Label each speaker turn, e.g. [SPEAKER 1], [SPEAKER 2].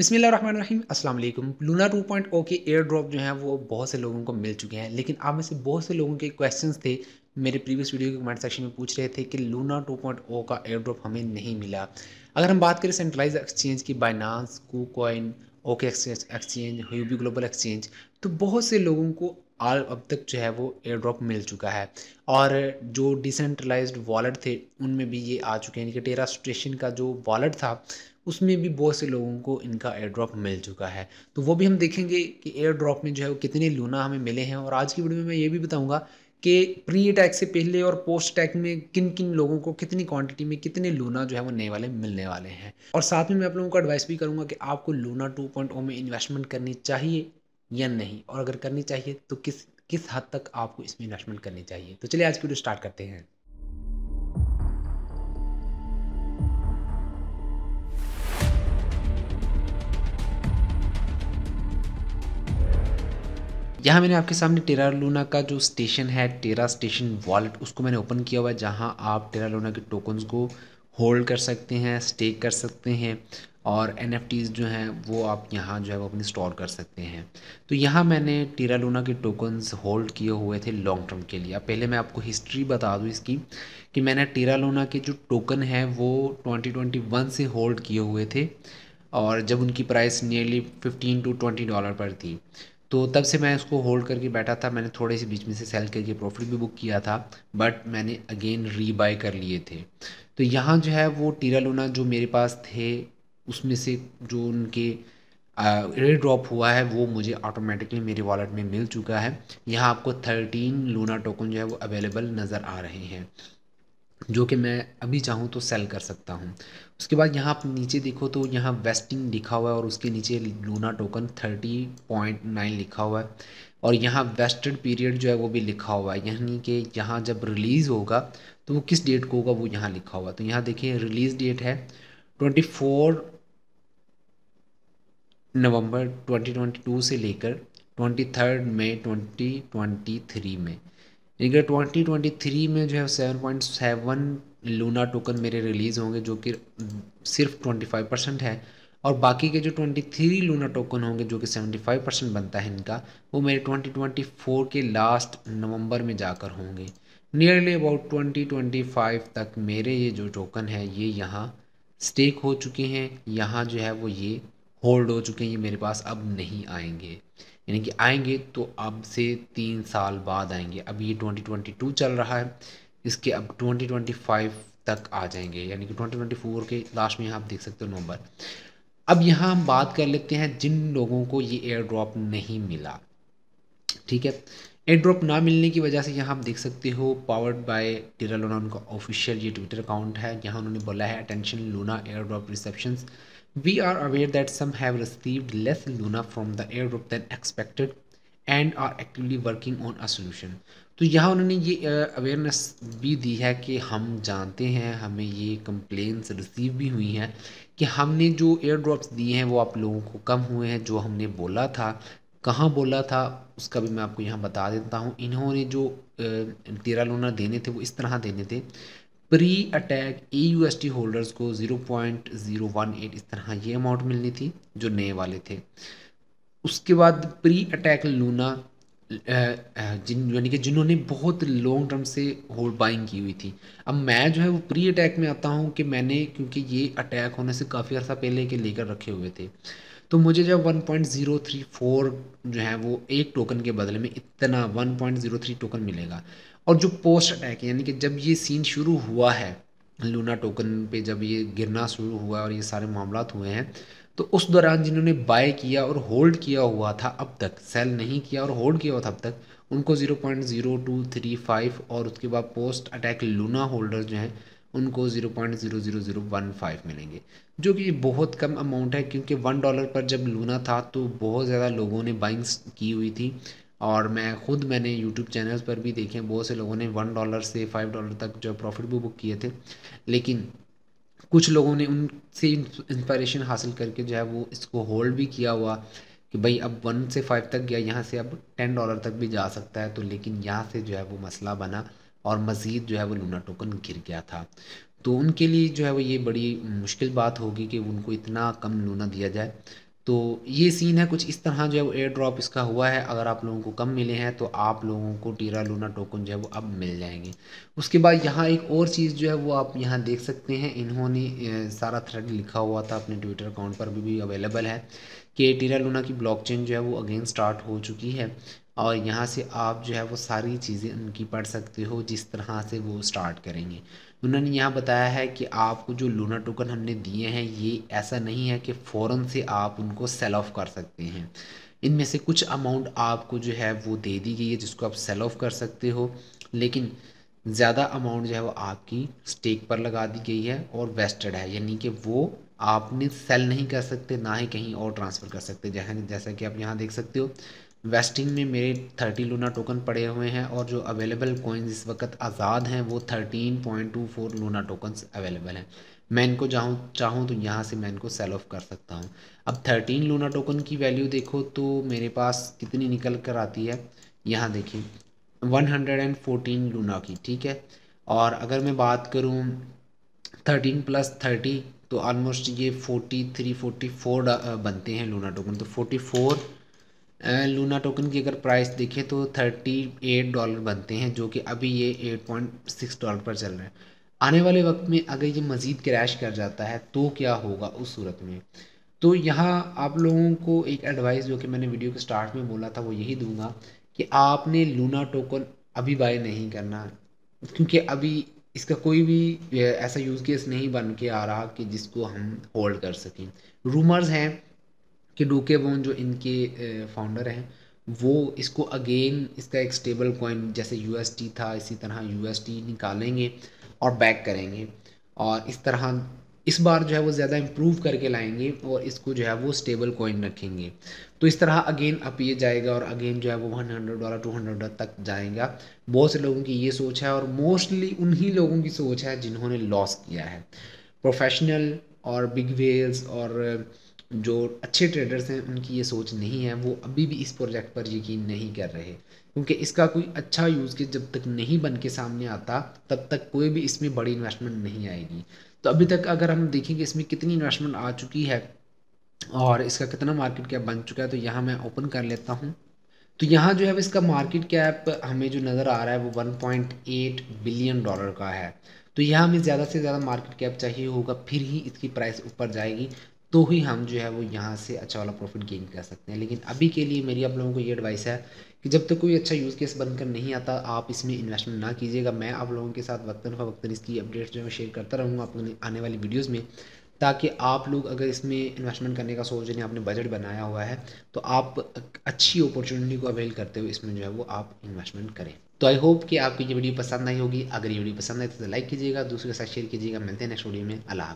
[SPEAKER 1] बिस्मिल्लाहिर्रहमानिर्रहीम। अस्सलाम वालेकुम लूना 2.0 के एयर ड्रॉप जो हैं, वो बहुत से लोगों को मिल चुके हैं। लेकिन आप में से बहुत से लोगों के क्वेश्चंस थे, मेरे प्रीवियस वीडियो के कमेंट सेक्शन में पूछ रहे थे कि लूना 2.0 का एयर ड्रॉप हमें नहीं मिला। अगर हम बात करें सेंट्रलाइज एक्सचेंज की बाइनांस कू okay exchange Huobi global exchange तो बहुत से लोगों को आल अब तक जो है वो एयर ड्रॉप मिल चुका है। और जो डिसेंट्रलाइज्ड वॉलेट थे, उनमें भी ये आ चुके हैं। कि टेरा स्टेशन का जो वॉलेट था उसमें भी बहुत से लोगों को इनका एयर ड्रॉप मिल चुका है। तो वो भी हम देखेंगे कि एयर ड्रॉप में जो है वो कितने लूना हमें मिले हैं। और आज की वीडियो में मैं ये भी बताऊँगा कि प्री अटैक से पहले और पोस्ट अटैक में किन किन लोगों को कितनी क्वांटिटी में कितने लूना जो है वो नए वाले मिलने वाले हैं। और साथ में मैं आप लोगों को एडवाइस भी करूँगा कि आपको लूना टू में इन्वेस्टमेंट करनी चाहिए या नहीं। और अगर करनी चाहिए तो किस किस हद तक आपको इसमें इन्वेस्टमेंट करनी चाहिए। तो चलिए आज की वीडियो स्टार्ट करते हैं। यहाँ मैंने आपके सामने टेरा लूना का जो स्टेशन है, टेरा स्टेशन वॉलेट उसको मैंने ओपन किया हुआ है, जहाँ आप टेरा लूना के टोकन्स को होल्ड कर सकते हैं स्टेक कर सकते हैं और एन जो हैं, वो आप यहाँ जो है, वो अपनी स्टोर कर सकते हैं। तो यहाँ मैंने टेरा लूना के टोकन्स होल्ड किए हुए थे लॉन्ग टर्म के लिए। अब पहले मैं आपको हिस्ट्री बता दूँ इसकी, कि मैंने टेरा लूना के जो टोकन है, वो 2021 से होल्ड किए हुए थे और जब उनकी प्राइस नियरली 15 टू 20 डॉलर पर थी। तो तब से मैं उसको होल्ड करके बैठा था। मैंने थोड़े से बीच में से सेल करके प्रॉफिट भी बुक किया था बट मैंने अगेन री बाय कर लिए थे। तो यहाँ जो है वो टीरा लोना जो मेरे पास थे, उसमें से जो उनके एयर ड्रॉप हुआ है, वो मुझे ऑटोमेटिकली मेरे वॉलेट में मिल चुका है। यहाँ आपको थर्टीन लूना टोकन जो है वो अवेलेबल नज़र आ रहे हैं। जो कि मैं अभी चाहूँ तो सेल कर सकता हूँ। उसके बाद यहाँ आप नीचे देखो तो यहाँ वेस्टिंग लिखा हुआ है और उसके नीचे Luna token thirty point nine लिखा हुआ है। और यहाँ वेस्टेड पीरियड जो है वो भी लिखा हुआ है। यानी कि यहाँ जब रिलीज़ होगा तो वो किस डेट को होगा वो यहाँ लिखा हुआ है। तो यहाँ देखिए रिलीज़ डेट है ट्वेंटी फोर नवंबर 2022 से लेकर ट्वेंटी थर्ड मई 2023 में। लेकिन ट्वेंटी ट्वेंटी थ्री में जो है seven point seven Luna token मेरे रिलीज़ होंगे, जो कि सिर्फ़ ट्वेंटी फाइव परसेंट है। और बाकी के जो ट्वेंटी थ्री लूना टोकन होंगे, जो कि सेवेंटी फाइव परसेंट बनता है इनका, वो मेरे ट्वेंटी ट्वेंटी फोर के लास्ट नवंबर में जाकर होंगे। Nearly about twenty twenty five तक मेरे ये जो टोकन है, ये यहाँ स्टेक हो चुके हैं। यहाँ जो है वो ये होल्ड हो चुके हैं, ये मेरे पास अब नहीं आएँगे। यानी कि आएँगे तो अब से तीन साल बाद आएँगे। अब ये 2022 चल रहा है, इसके अब 2025 तक आ जाएँगे। यानी कि 2024 के लास्ट में यहाँ आप देख सकते हो नवंबर। अब यहाँ हम बात कर लेते हैं जिन लोगों को ये एयर ड्रॉप नहीं मिला। ठीक है? एयर ड्रॉप ना मिलने की वजह से यहाँ आप देख सकते हो पावर्ड बाय टेरा लोना उनका ऑफिशियल ये ट्विटर अकाउंट है। यहाँ उन्होंने बोला है attention Luna airdrop receptions We are aware that some have received less Luna from the airdrop than expected and are actively working on a solution. तो यहाँ उन्होंने ये अवेयरनेस भी दी है कि हम जानते हैं, हमें ये कंप्लेंट्स रिसीव भी हुई हैं कि हमने जो एयर ड्रॉप्स दिए हैं वो आप लोगों को कम हुए हैं, जो हमने बोला था। कहाँ बोला था, उसका भी मैं आपको यहाँ बता देता हूँ। इन्होंने जो तेरह लोना देने थे, वो इस तरह देने थे। Pre attack A U S T holders को zero point zero one eight इस तरह ये अमाउंट मिलनी थी, जो नए वाले थे। उसके बाद प्री अटैक लूना जिन, यानी कि जिन्होंने बहुत लॉन्ग टर्म से होल्ड बाइंग की हुई थी। अब मैं जो है वो प्री अटैक में आता हूँ कि मैंने, क्योंकि ये अटैक होने से काफ़ी अर्सा पहले के लेकर रखे हुए थे। तो मुझे जब 1.034 जो है वो एक टोकन के बदले में इतना 1.03 टोकन मिलेगा। और जो पोस्ट अटैक यानी कि जब ये सीन शुरू हुआ है लूना टोकन पे जब ये गिरना शुरू हुआ और ये सारे मामला हुए हैं तो उस दौरान जिन्होंने बाय किया और होल्ड किया हुआ था अब तक सेल नहीं किया और होल्ड किया हुआ था अब तक, उनको zero point zero two three five और उसके बाद पोस्ट अटैक लूना होल्डर जो हैं उनको zero point zero zero zero one five मिलेंगे, जो कि बहुत कम अमाउंट है, क्योंकि वन डॉलर पर जब लूना था तो बहुत ज़्यादा लोगों ने बाइंग्स की हुई थी। और मैं ख़ुद मैंने यूट्यूब चैनल्स पर भी देखे, बहुत से लोगों ने वन डॉलर से फाइव डॉलर तक जो प्रॉफिट भी बुक किए थे। लेकिन कुछ लोगों ने उनसे इंस्पायरेशन हासिल करके जो है, वो इसको होल्ड भी किया हुआ कि भाई अब वन से फाइव तक गया, यहाँ से अब टेन डॉलर तक भी जा सकता है। तो लेकिन यहाँ से जो है, वो मसला बना। और मज़ीद जो है वो लूना टोकन गिर गया था। तो उनके लिए जो है वो ये बड़ी मुश्किल बात होगी कि उनको इतना कम लूना दिया जाए। तो ये सीन है कुछ इस तरह जो है वो एयर ड्रॉप इसका हुआ है। अगर आप लोगों को कम मिले हैं तो आप लोगों को टीरा लूना टोकन जो है वो अब मिल जाएँगे। उसके बाद यहाँ एक और चीज़ जो है वो आप यहाँ देख सकते हैं। इन्होंने सारा थ्रेड लिखा हुआ था अपने ट्विटर अकाउंट पर भी, भी अवेलेबल है कि टीरा लूना की ब्लॉकचेन जो है वो अगेन स्टार्ट हो चुकी है। और यहाँ से आप जो है वो सारी चीज़ें उनकी पढ़ सकते हो जिस तरह से वो स्टार्ट करेंगे। उन्होंने यहाँ बताया है कि आपको जो लूना टोकन हमने दिए हैं, ये ऐसा नहीं है कि फ़ौर से आप उनको सेल ऑफ़ कर सकते हैं। इनमें से कुछ अमाउंट आपको जो है वो दे दी गई है जिसको आप सेल ऑफ़ कर सकते हो, लेकिन ज़्यादा अमाउंट जो है वो आपकी स्टेक पर लगा दी गई है और वेस्टेड है, यानी कि वो आपने सेल नहीं कर सकते, ना ही कहीं और ट्रांसफ़र कर सकते, जैसे जैसा कि आप यहाँ देख सकते हो। वेस्टिंग में मेरे थर्टी लूना टोकन पड़े हुए हैं और जो अवेलेबल कॉइन्स इस वक्त आज़ाद हैं, वो thirteen point two four Luna tokens available हैं। मैं इनको चाहूँ चाहूँ तो यहाँ से मैं इनको सेल ऑफ़ कर सकता हूँ। अब थर्टीन लूना टोकन की वैल्यू देखो तो मेरे पास कितनी निकल कर आती है? यहाँ देखिए one hundred and fourteen Luna की, ठीक है? और अगर मैं बात करूँ थर्टीन प्लस थर्टी तो ऑलमोस्ट ये फोर्टी थ्री फोर्टी फोर बनते हैं लूना टोकन तो फोर्टी फोर लूना टोकन की अगर प्राइस देखें तो थर्टी एट डॉलर बनते हैं, जो कि अभी ये एट पॉइंट सिक्स डॉलर पर चल रहे हैं। आने वाले वक्त में अगर ये मज़ीद क्रैश कर जाता है तो क्या होगा उस सूरत में? तो यहाँ आप लोगों को एक एडवाइस जो कि मैंने वीडियो के स्टार्ट में बोला था, वो यही दूँगा कि आपने लूना टोकन अभी बाय नहीं करना, क्योंकि अभी इसका कोई भी ऐसा यूज़ केस नहीं बन के आ रहा कि जिसको हम होल्ड कर सकें। रूमर्स हैं कि डूके वोन जो इनके फाउंडर हैं, वो इसको अगेन इसका एक स्टेबल कॉइन जैसे यू था, इसी तरह यू निकालेंगे और बैक करेंगे। और इस तरह इस बार जो है वो ज़्यादा इम्प्रूव करके लाएँगे और इसको जो है वो स्टेबल कॉइन रखेंगे। तो इस तरह अगेन अप ये जाएगा और अगेन जो है वो one hundred dollar two hundred dollar तक जाएगा। बहुत से लोगों की ये सोच है और मोस्टली उन्हीं लोगों की सोच है जिन्होंने लॉस किया है। प्रोफेशनल और बिग वेल्स और जो अच्छे ट्रेडर्स हैं, उनकी ये सोच नहीं है, वो अभी भी इस प्रोजेक्ट पर यकीन नहीं कर रहे। क्योंकि इसका कोई अच्छा यूज़ केस जब तक नहीं बन के सामने आता, तब तक कोई भी इसमें बड़ी इन्वेस्टमेंट नहीं आएगी। तो अभी तक अगर हम देखेंगे इसमें कितनी इन्वेस्टमेंट आ चुकी है और इसका कितना मार्केट कैप बन चुका है तो यहाँ मैं ओपन कर लेता हूँ। तो यहाँ जो है इसका मार्केट कैप हमें जो नज़र आ रहा है, वो 1.8 बिलियन डॉलर का है। तो यहाँ हमें ज़्यादा से ज़्यादा मार्केट कैप चाहिए होगा, फिर ही इसकी प्राइस ऊपर जाएगी। तो ही हम जो है वो यहाँ से अच्छा वाला प्रॉफिट गेन कर सकते हैं। लेकिन अभी के लिए मेरी आप लोगों को ये एडवाइस है कि जब तक तो कोई अच्छा यूज़ केस बनकर नहीं आता, आप इसमें इन्वेस्टमेंट ना कीजिएगा। मैं आप लोगों के साथ वक्ता फ़वक्ता इसकी अपडेट्स जो है शेयर करता रहूँगा अपने आने वाली वीडियोज़ में, ताकि आप लोग अगर इसमें इन्वेस्टमेंट करने का सोच रहे आपने बजट बनाया हुआ है तो आप अच्छी अपॉर्चुनिटी को अवेल करते हुए इसमें जो है वो आप इन्वेस्टमेंट करें। तो आई होप कि आपको ये वीडियो पसंद आई होगी। अगर ये वीडियो पसंद आई तो लाइक कीजिएगा, दूसरे के साथ शेयर कीजिएगा। मिलते हैं नेक्स्ट वीडियो में। अल्लाह